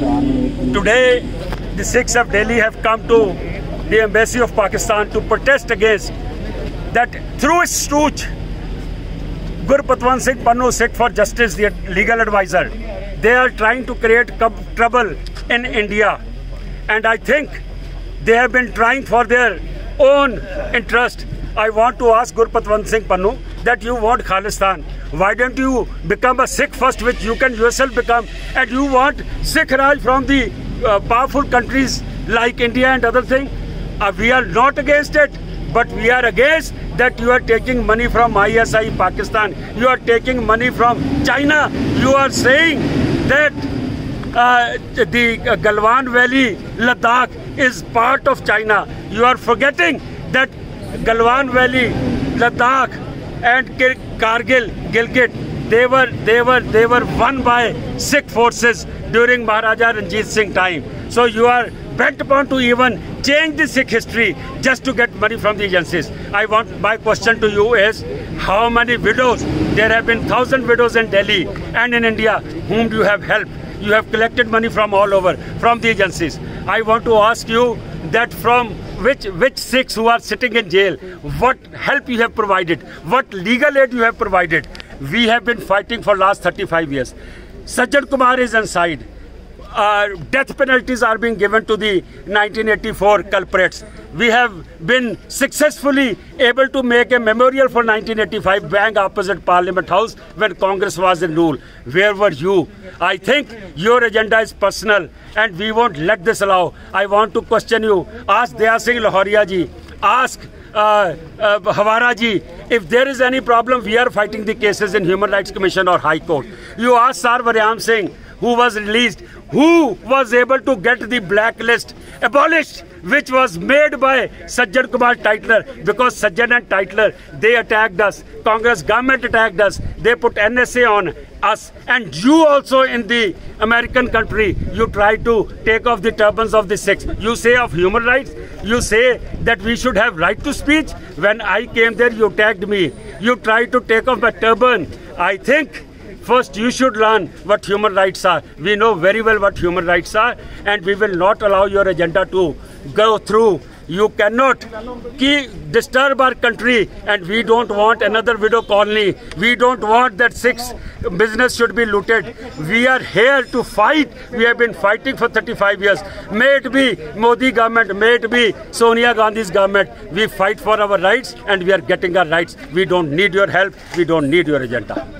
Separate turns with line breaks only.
Today, the Sikhs of Delhi have come to the embassy of Pakistan to protest against that through its stooge, Gurpatwant Singh Pannu, Sikh for Justice, the legal advisor, they are trying to create trouble in India. And I think they have been trying for their own interest. I want to ask Gurpatwant Singh Pannu that you want Khalistan. Why don't you become a Sikh first, which you can yourself become, and you want Sikh Raj from the uh, powerful countries like India and other things? Uh, we are not against it, but we are against that you are taking money from ISI Pakistan. You are taking money from China. You are saying that uh, the Galwan Valley, Ladakh is part of China. You are forgetting that Galwan Valley, Ladakh, and Kargil, Gilgit, they were they were they were won by Sikh forces during Maharaja Ranjit Singh time. So you are bent upon to even change the Sikh history just to get money from the agencies. I want my question to you is how many widows? There have been thousand widows in Delhi and in India whom you have helped. You have collected money from all over, from the agencies. I want to ask you that from which which Sikhs who are sitting in jail, what help you have provided, what legal aid you have provided. We have been fighting for last 35 years. Sajjan Kumar is inside. Uh, death penalties are being given to the 1984 culprits we have been successfully able to make a memorial for 1985 bang opposite Parliament House when Congress was in rule. Where were you? I think your agenda is personal and we won't let this allow. I want to question you. Ask Daya Singh Lahoria ji. Ask uh, uh, ji, if there is any problem, we are fighting the cases in Human Rights Commission or High Court. You ask Sar Varyam Singh, who was released, who was able to get the blacklist abolished which was made by Sajjan Kumar Tytler because Sajjan and Tytler they attacked us. Congress government attacked us. They put NSA on us. And you also in the American country you try to take off the turbans of the Sikhs. You say of human rights you say that we should have right to speech. When I came there you tagged me. You try to take off my turban. I think First, you should learn what human rights are. We know very well what human rights are, and we will not allow your agenda to go through. You cannot disturb our country, and we don't want another widow colony. We don't want that six business should be looted. We are here to fight. We have been fighting for 35 years. May it be Modi government, may it be Sonia Gandhi's government. We fight for our rights, and we are getting our rights. We don't need your help. We don't need your agenda.